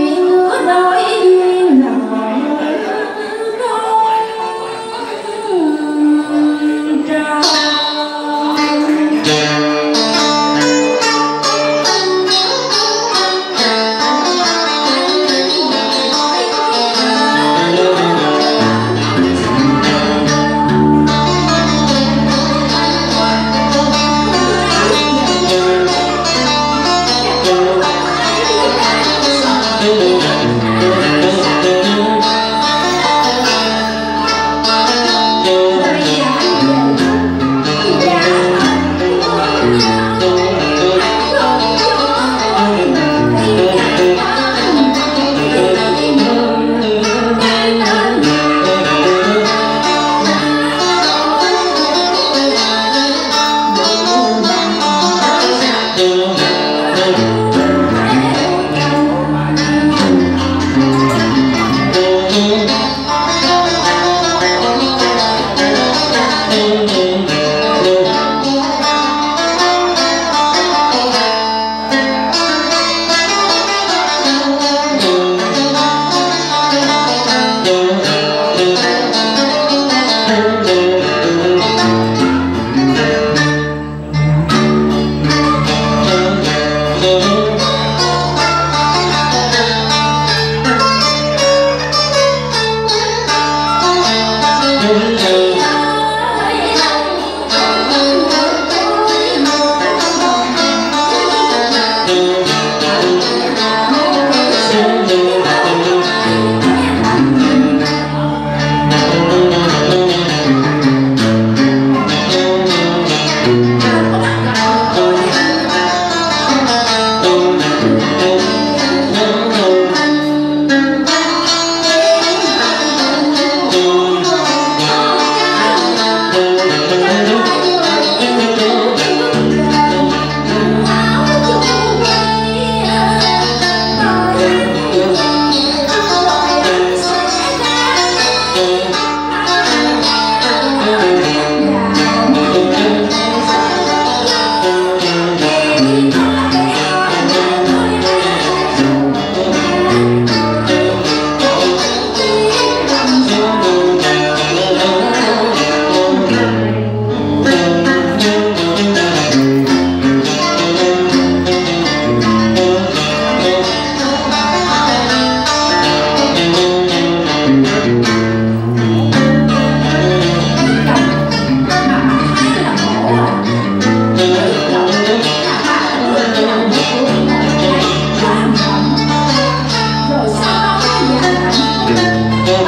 you.